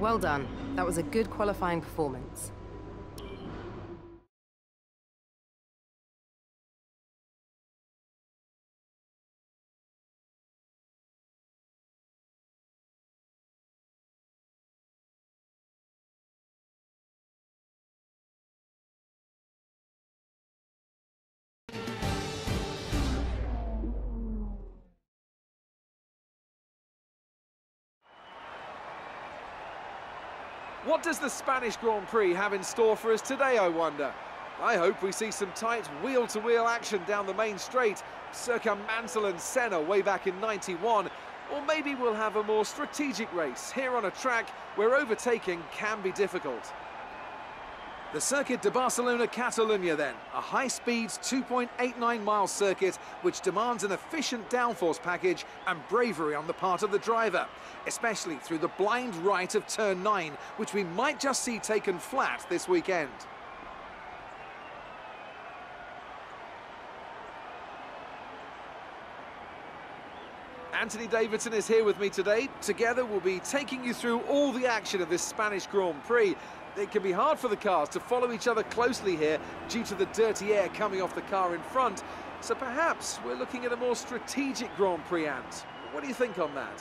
Well done. That was a good qualifying performance. What does the Spanish Grand Prix have in store for us today, I wonder? I hope we see some tight wheel-to-wheel -wheel action down the main straight, circa Mansell and Senna way back in 91, or maybe we'll have a more strategic race here on a track where overtaking can be difficult. The Circuit de Barcelona Catalunya then, a high-speed 2.89 mile circuit which demands an efficient downforce package and bravery on the part of the driver, especially through the blind right of turn 9, which we might just see taken flat this weekend. Anthony Davidson is here with me today. Together we'll be taking you through all the action of this Spanish Grand Prix it can be hard for the cars to follow each other closely here due to the dirty air coming off the car in front. So perhaps we're looking at a more strategic Grand Prix, Ant. What do you think on that?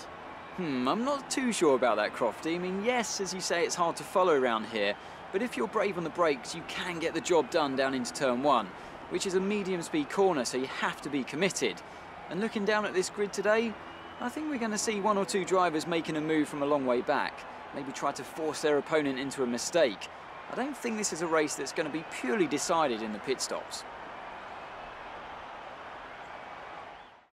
Hmm, I'm not too sure about that, Crofty. I mean, yes, as you say, it's hard to follow around here, but if you're brave on the brakes, you can get the job done down into turn one, which is a medium-speed corner, so you have to be committed. And looking down at this grid today, I think we're going to see one or two drivers making a move from a long way back maybe try to force their opponent into a mistake. I don't think this is a race that's going to be purely decided in the pit stops.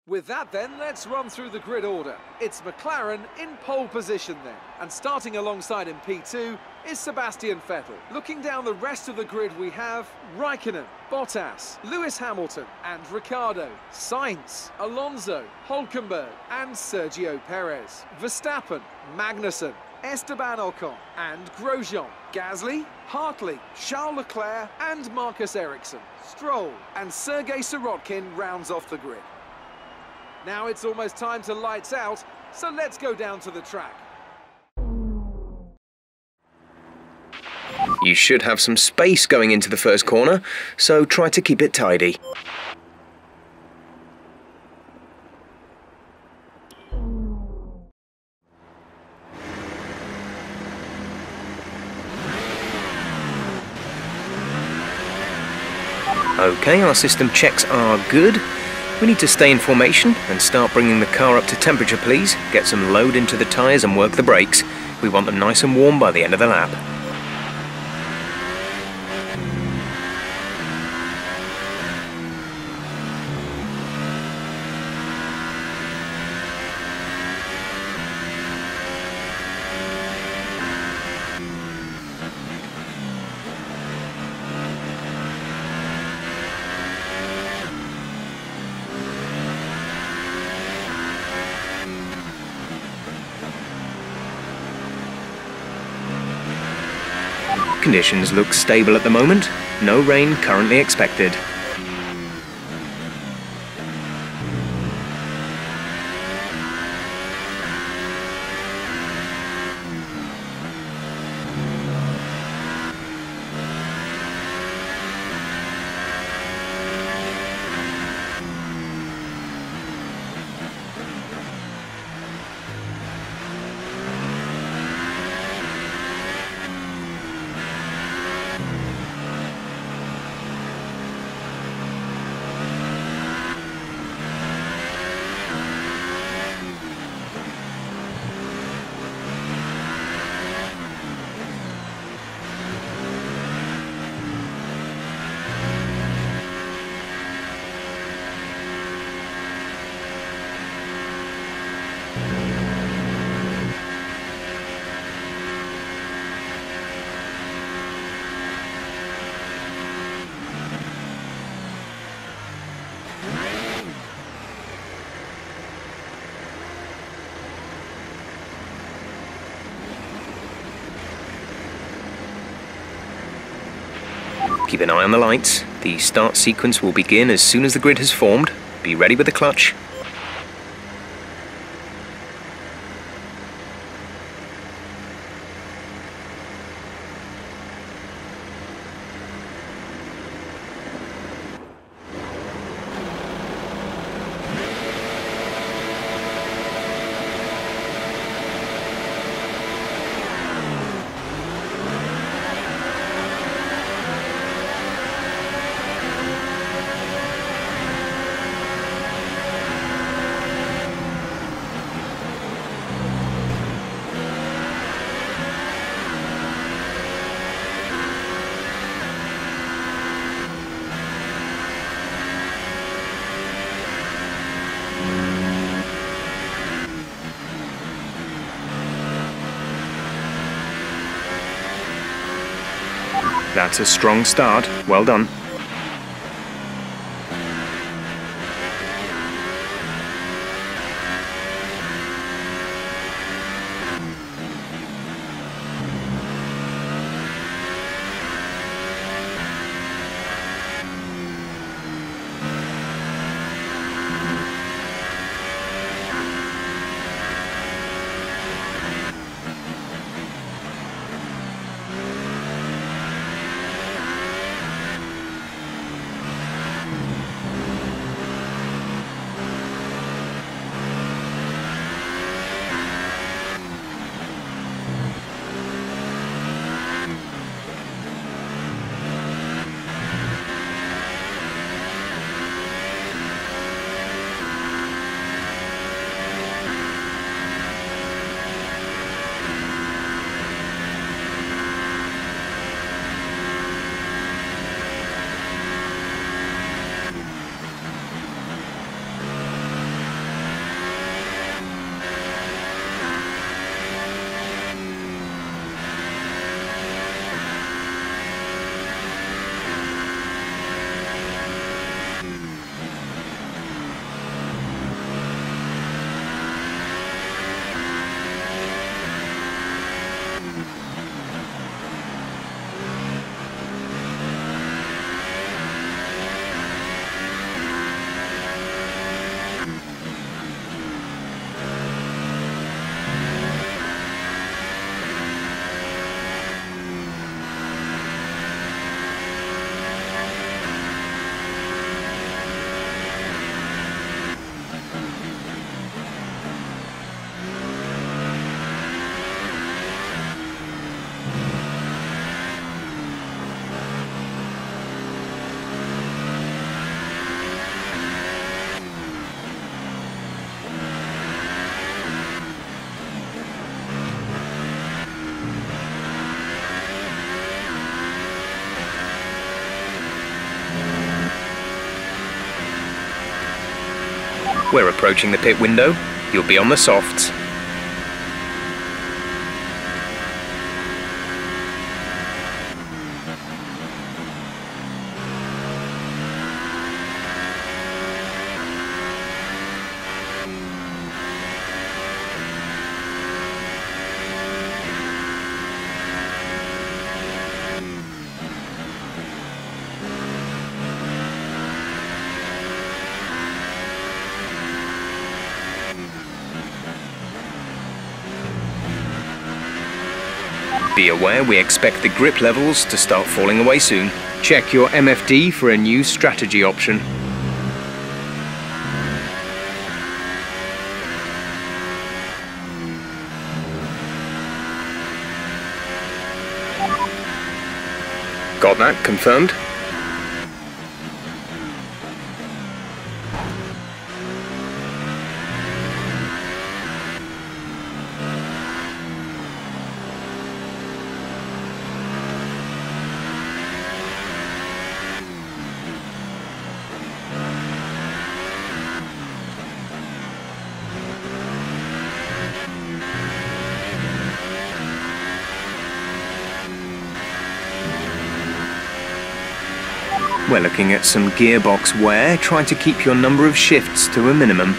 With that then, let's run through the grid order. It's McLaren in pole position then. And starting alongside in P2 is Sebastian Vettel. Looking down the rest of the grid we have Raikkonen, Bottas, Lewis Hamilton and Ricciardo, Sainz, Alonso, Hulkenberg and Sergio Perez. Verstappen, Magnussen, Esteban Ocon and Grosjean, Gasly, Hartley, Charles Leclerc and Marcus Ericsson, Stroll and Sergei Sirotkin rounds off the grid. Now it's almost time to lights out, so let's go down to the track. You should have some space going into the first corner, so try to keep it tidy. Okay, our system checks are good. We need to stay in formation and start bringing the car up to temperature please, get some load into the tyres and work the brakes. We want them nice and warm by the end of the lap. Conditions look stable at the moment. No rain currently expected. Keep an eye on the lights. The start sequence will begin as soon as the grid has formed. Be ready with the clutch. That's a strong start. Well done. We're approaching the pit window. You'll be on the softs. Be aware we expect the grip levels to start falling away soon. Check your MFD for a new strategy option. Got that confirmed? We're looking at some gearbox wear, trying to keep your number of shifts to a minimum.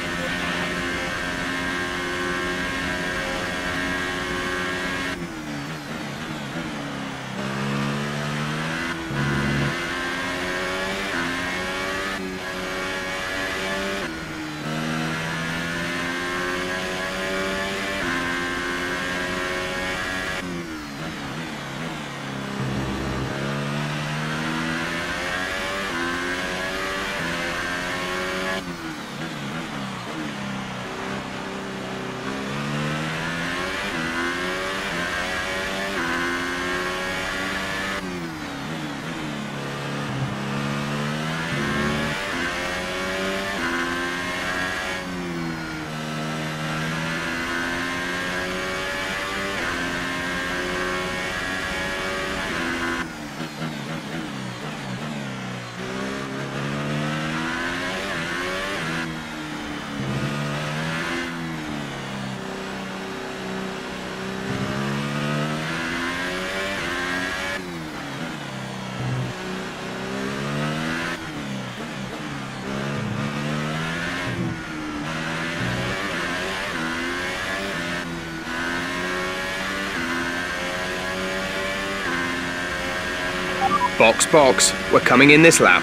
Box, box. We're coming in this lap.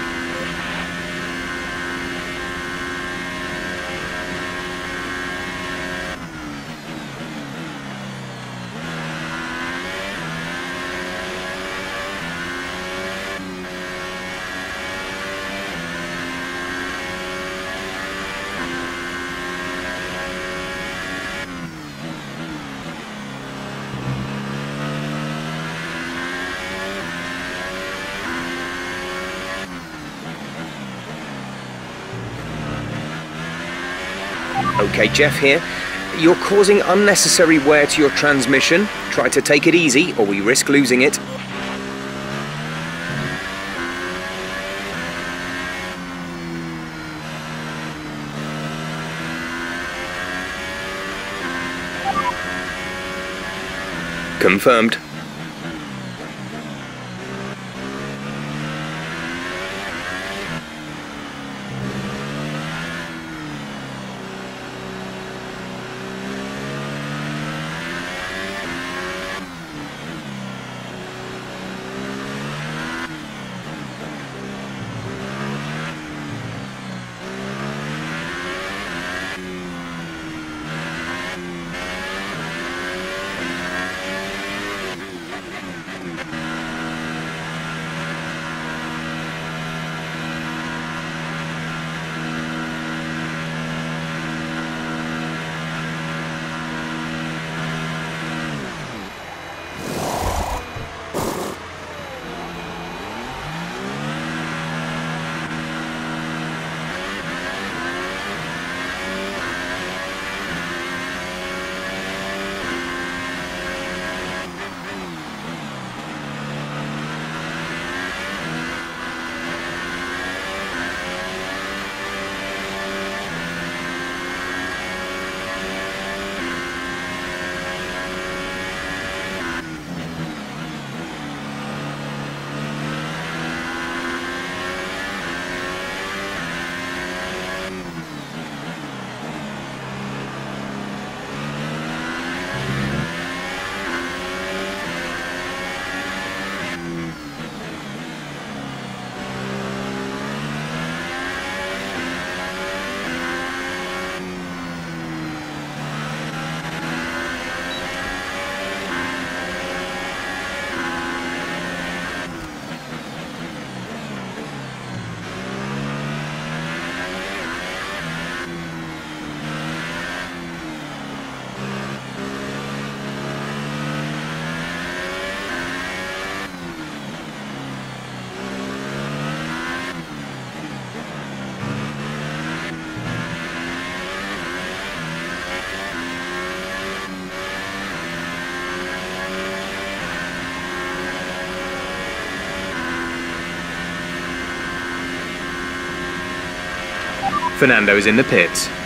Okay, Jeff here. You're causing unnecessary wear to your transmission. Try to take it easy, or we risk losing it. Confirmed. Fernando's in the pits.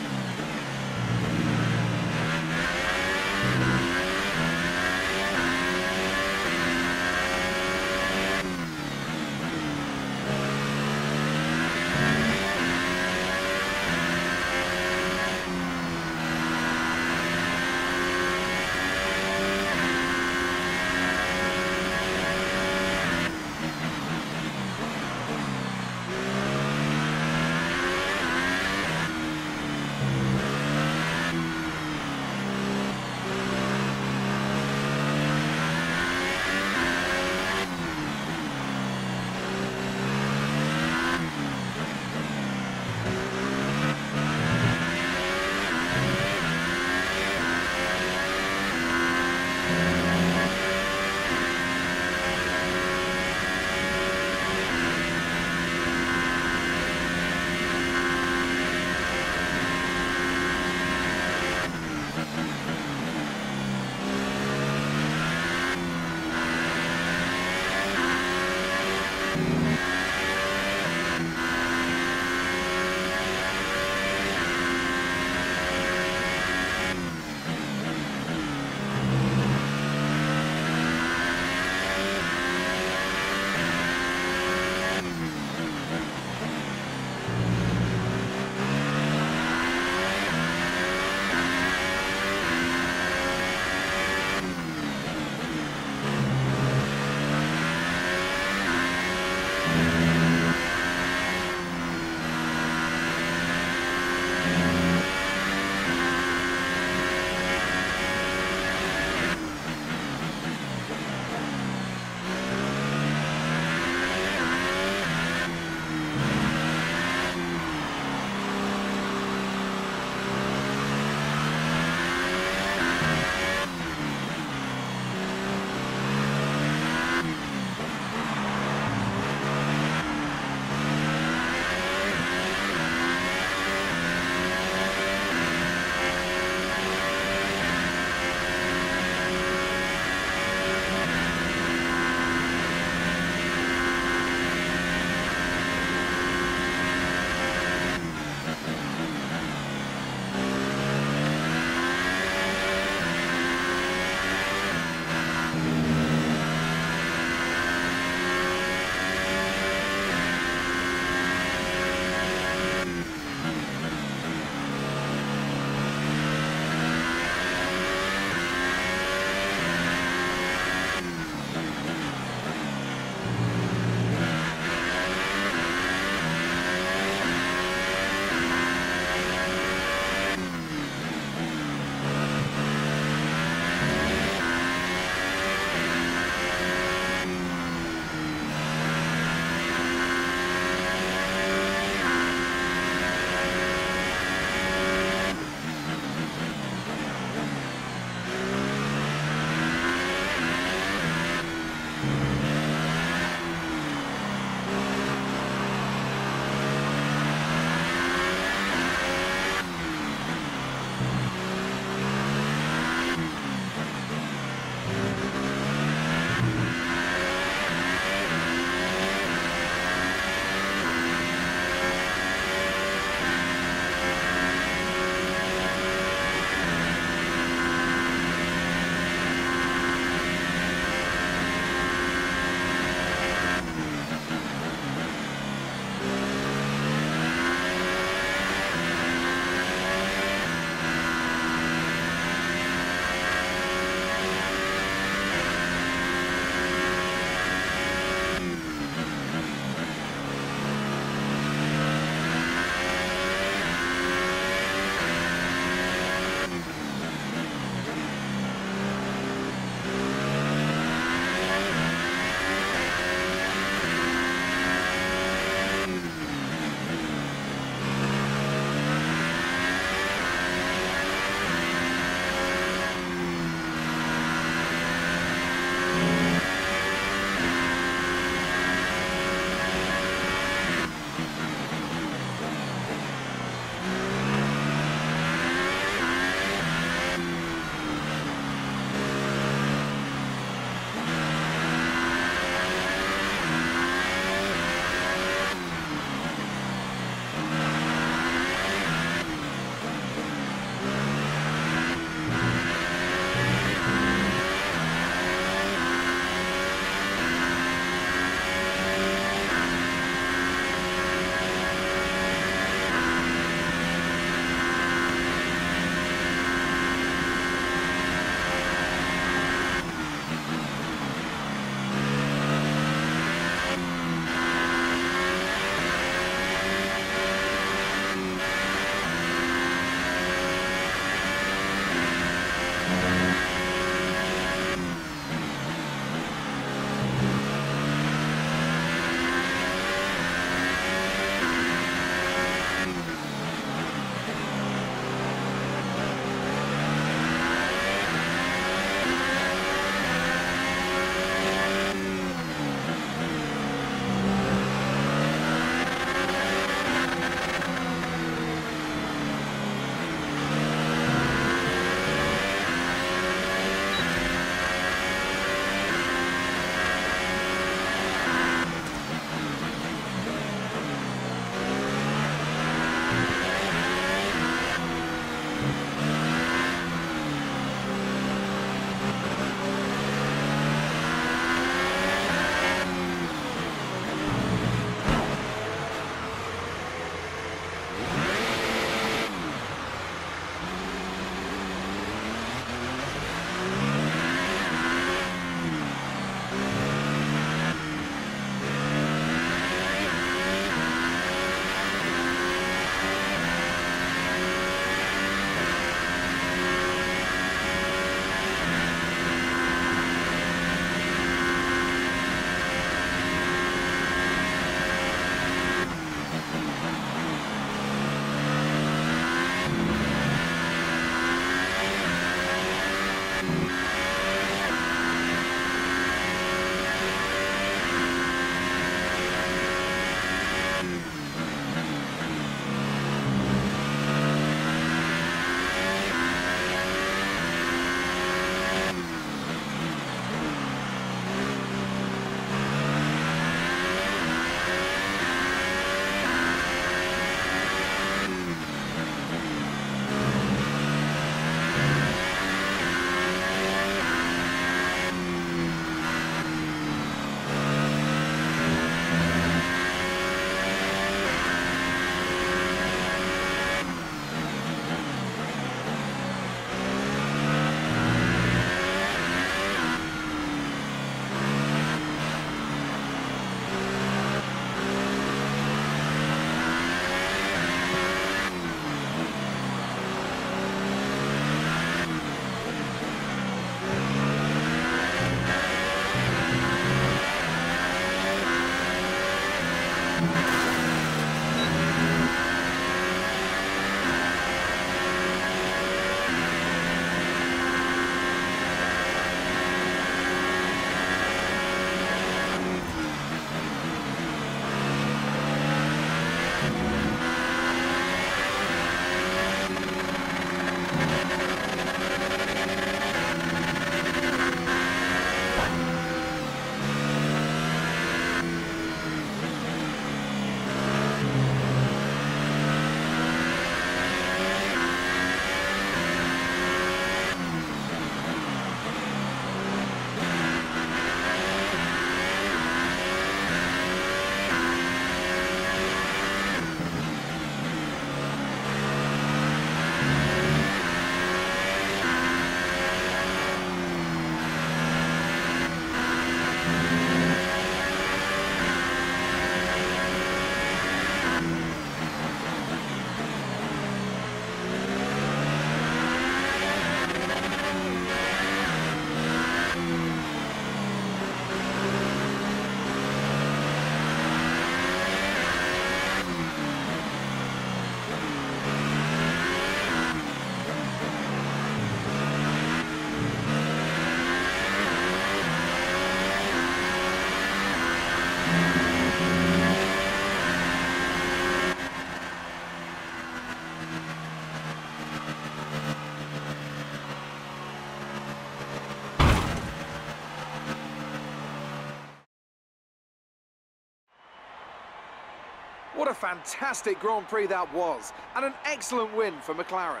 What a fantastic Grand Prix that was, and an excellent win for McLaren.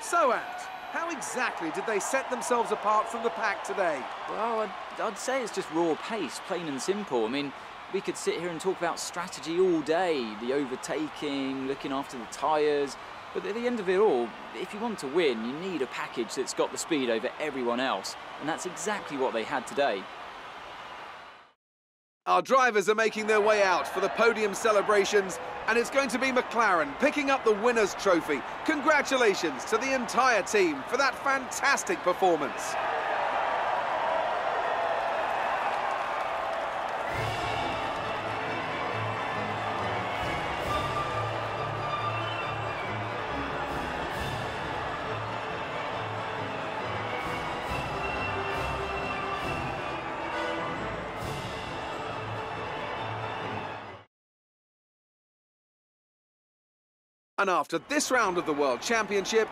So, Ant, how exactly did they set themselves apart from the pack today? Well, I'd, I'd say it's just raw pace, plain and simple. I mean, we could sit here and talk about strategy all day, the overtaking, looking after the tyres, but at the end of it all, if you want to win, you need a package that's got the speed over everyone else, and that's exactly what they had today. Our drivers are making their way out for the podium celebrations, and it's going to be McLaren picking up the winner's trophy. Congratulations to the entire team for that fantastic performance. And after this round of the World Championship,